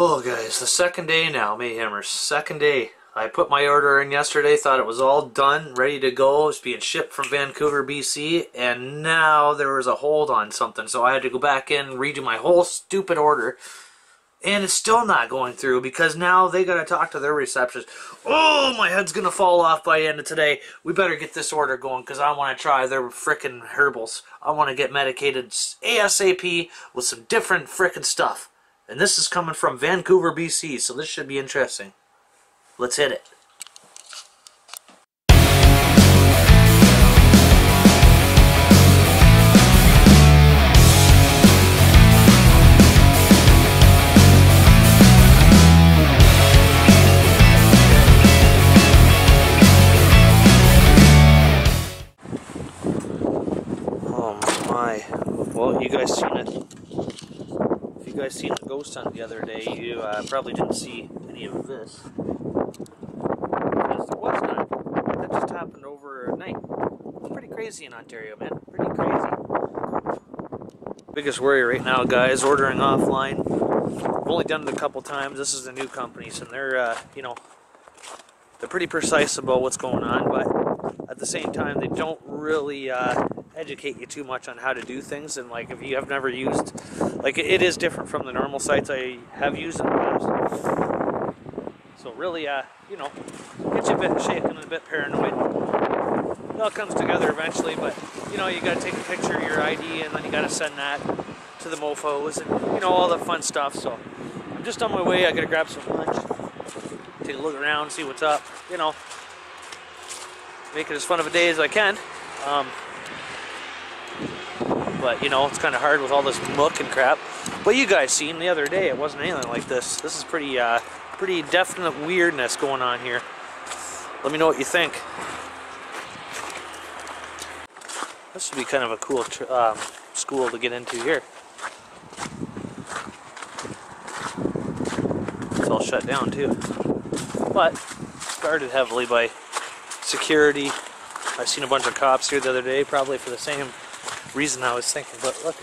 Oh, guys, the second day now, Mayhemers. Second day. I put my order in yesterday, thought it was all done, ready to go. It's being shipped from Vancouver, BC, and now there was a hold on something, so I had to go back in, redo my whole stupid order. And it's still not going through because now they gotta talk to their receptionist. Oh, my head's gonna fall off by the end of today. We better get this order going because I want to try their frickin' herbals. I want to get medicated ASAP with some different frickin' stuff. And this is coming from Vancouver, BC, so this should be interesting. Let's hit it. Oh my. Well, you guys seen it. Guys seen the ghost hunt the other day, you uh, probably didn't see any of this. Because there was none. That just happened overnight. Pretty crazy in Ontario, man. Pretty crazy. Biggest worry right now, guys, ordering offline. I've only done it a couple times. This is the new companies, and they're, uh, you know, they're pretty precise about what's going on, but at the same time, they don't really uh, educate you too much on how to do things. And like, if you have never used, like, it is different from the normal sites I have used in the past. So really, uh, you know, gets you a bit shaken and a bit paranoid. It all comes together eventually, but you know, you got to take a picture of your ID and then you got to send that to the mofo's and you know all the fun stuff. So I'm just on my way. I got to grab some lunch, take a look around, see what's up. You know, make it as fun of a day as I can. Um, but you know, it's kind of hard with all this muck and crap. But you guys seen the other day, it wasn't anything like this. This is pretty, uh, pretty definite weirdness going on here. Let me know what you think. This would be kind of a cool um, school to get into here. It's all shut down too. But guarded heavily by security. I've seen a bunch of cops here the other day, probably for the same reason I was thinking. But look,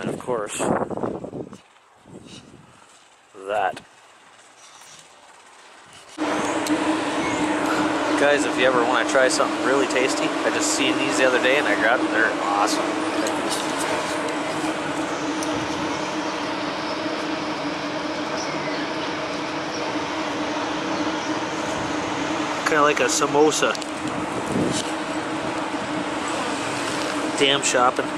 and of course, that. Guys, if you ever want try something really tasty, I just seen these the other day and I grabbed them. They're awesome. Kind of like a samosa. Damn shopping.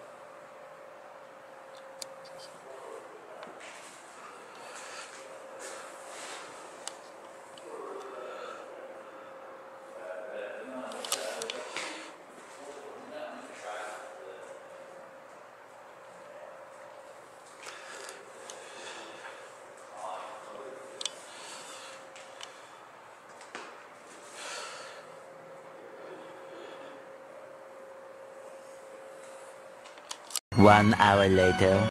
One hour later.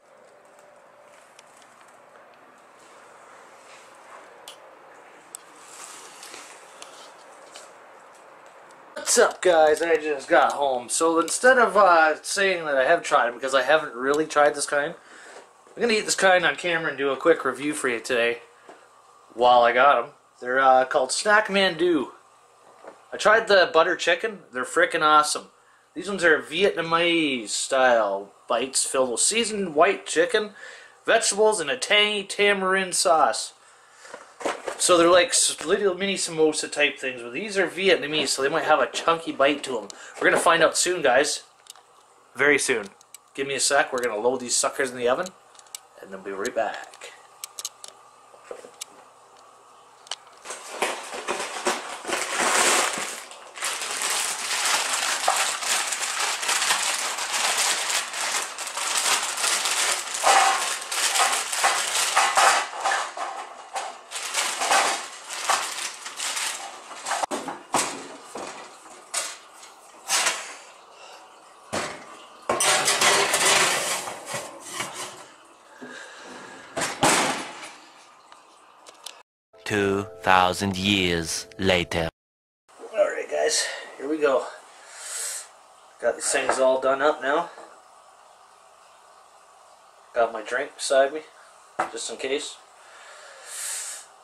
What's up, guys? I just got home. So instead of uh, saying that I have tried because I haven't really tried this kind, I'm going to eat this kind on camera and do a quick review for you today while I got them. They're uh, called Snack Mandu. I tried the butter chicken. They're freaking awesome. These ones are Vietnamese style bites filled with seasoned white chicken, vegetables, and a tangy tamarind sauce. So they're like little mini samosa type things, but these are Vietnamese, so they might have a chunky bite to them. We're gonna find out soon, guys. very soon. Give me a sec. We're going to load these suckers in the oven, and then we'll be right back. Two thousand years later. Alright guys, here we go. Got these things all done up now. Got my drink beside me, just in case.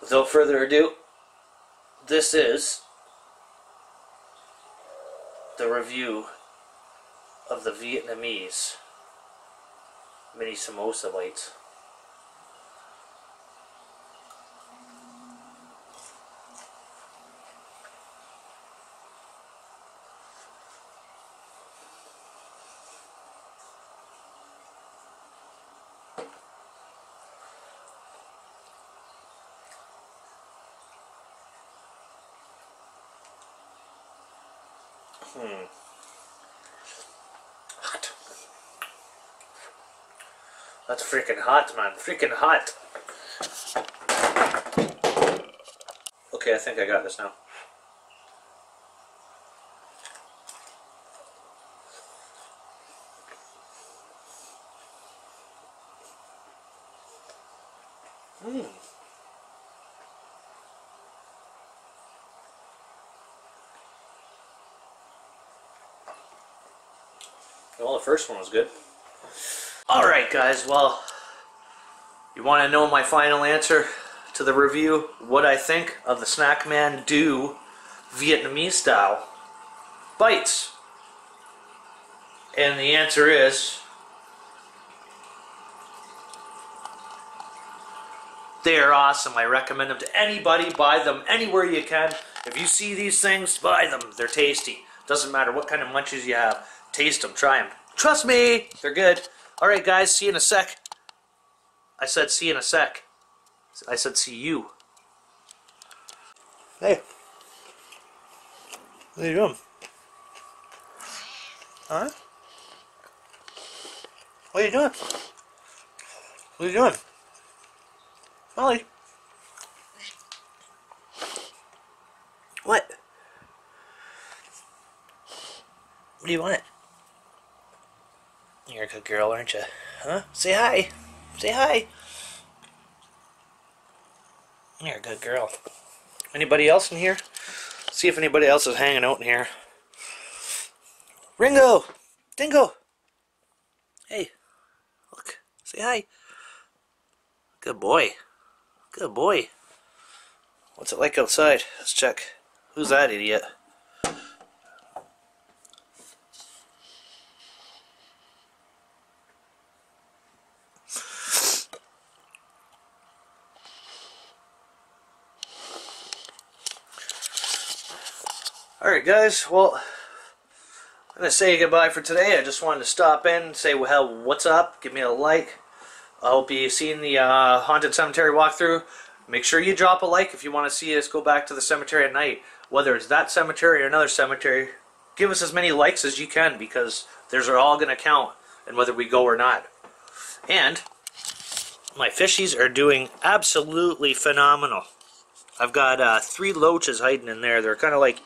Without further ado, this is the review of the Vietnamese mini samosa bites. Hmm. Hot. That's freaking hot, man. Freaking hot. Okay, I think I got this now. Hmm. Well, the first one was good. Alright, guys, well, you want to know my final answer to the review? What I think of the Snack Mandu Vietnamese style bites? And the answer is they are awesome. I recommend them to anybody. Buy them anywhere you can. If you see these things, buy them. They're tasty. Doesn't matter what kind of munchies you have. Taste them. Try them. Trust me, they're good. All right, guys. See you in a sec. I said see you in a sec. I said see you. Hey. What are you doing? Huh? What are you doing? What are you doing? Molly. What? What do you want? You're a good girl, aren't you? Huh? Say hi. Say hi. You're a good girl. Anybody else in here? See if anybody else is hanging out in here. Ringo! Dingo! Hey, look. Say hi. Good boy. Good boy. What's it like outside? Let's check. Who's that idiot? Alright guys, well, I'm going to say goodbye for today. I just wanted to stop in, say well, what's up, give me a like. I hope you've seen the uh, Haunted Cemetery walkthrough. Make sure you drop a like if you want to see us go back to the cemetery at night. Whether it's that cemetery or another cemetery, give us as many likes as you can because those are all going to count and whether we go or not. And my fishies are doing absolutely phenomenal. I've got uh, three loaches hiding in there. They're kind of like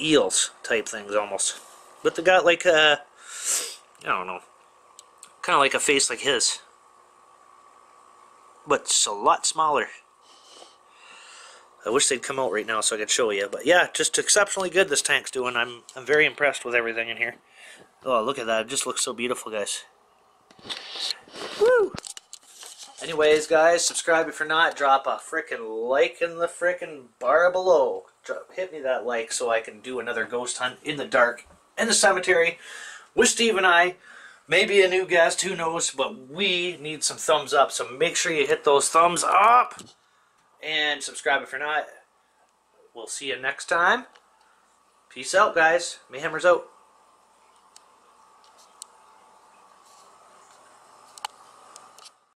eels type things almost. But they got like a, I don't know, kind of like a face like his. But it's a lot smaller. I wish they'd come out right now so I could show you. But yeah, just exceptionally good this tank's doing. I'm, I'm very impressed with everything in here. Oh, look at that. It just looks so beautiful, guys. Woo! Anyways, guys, subscribe if you're not. Drop a frickin' like in the frickin' bar below. Hit me that like so I can do another ghost hunt in the dark in the cemetery with Steve and I. Maybe a new guest, who knows, but we need some thumbs up. So make sure you hit those thumbs up and subscribe if you're not. We'll see you next time. Peace out, guys. Mayhemer's out.